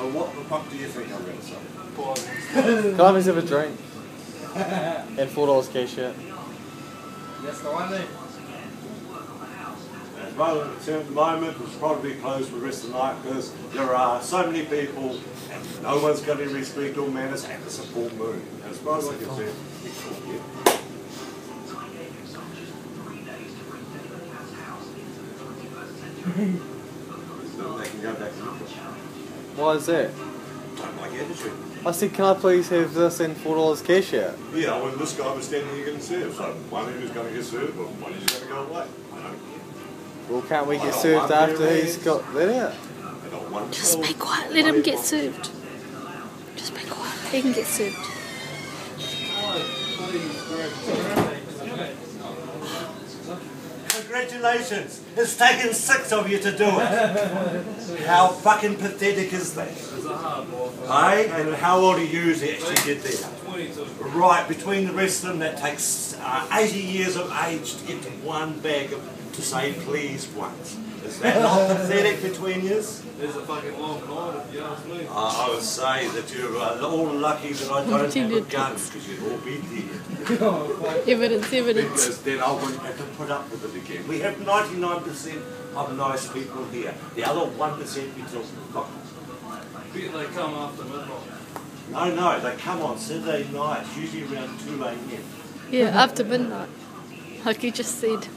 So what the fuck do you think I'm going to say? Can I have a drink? and four dollars cash out. That's the one then. At the moment, at the moment, it's probably closed for the rest of the night because there are so many people and no one's got any respect or manners and it's a full moon. As far as I can see, it's all good. So they can go back to the Why is that? Don't like attitude. I said, can I please have this and four dollars cash out? Yeah, when this guy was standing here getting served, so one of you's going to get served, but one of you's going to go away. I don't Well, can't we I get served after their he's hands. got that out? I don't want Just be quiet. Let him get served. Just be quiet. He can get served. Congratulations! It's taken six of you to do it. How fucking pathetic is that? Hey, and how old are you to actually get there? Right, between the rest of them, that takes uh, 80 years of age to get to one bag of, to say please once. Is that not pathetic between you? A fucking long if you ask me. Uh, I would say that you're uh, all lucky that I don't have a Continued gun talks. because you'd all be dead. Evidence, evidence. Because then I wouldn't have to put up with it again. We have 99% of nice people here. The other 1% we talk about. Bet they come after midnight. No, no, they come on Saturday nights, usually around 2 a.m. Yeah, after midnight. Like you just said.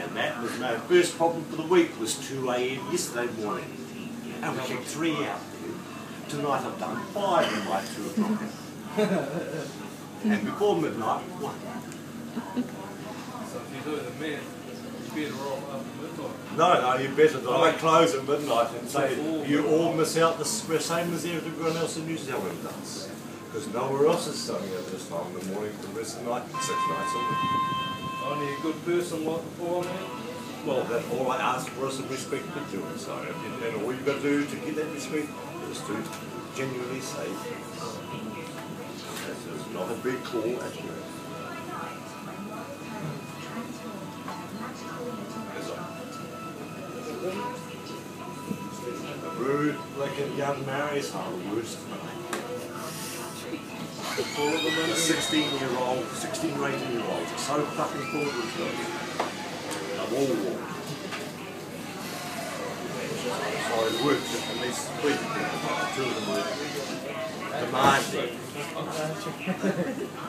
And that was my first problem for the week was 2 a.m. yesterday morning. And we kicked three out. Tonight I've done five in my 2 o'clock. and before midnight, one. So if you do the math, you're better off after midnight. No, no, you better not. I close at midnight and say you all miss out the same as everyone else in New Zealand does. Because nowhere else is starting at this time in the morning for the rest of the night, six nights a week. Only a good person like before me. Well, that's all I ask for is some respect for doing so. And, all you've got to do to get that respect is to genuinely say, oh, this is not a big call at. As Rude, like a young marriage, are the worst. All of them 16 year old, 16 or 18 year are so fucking full of themselves. They're all warm. So it works at least three two of them were demanding.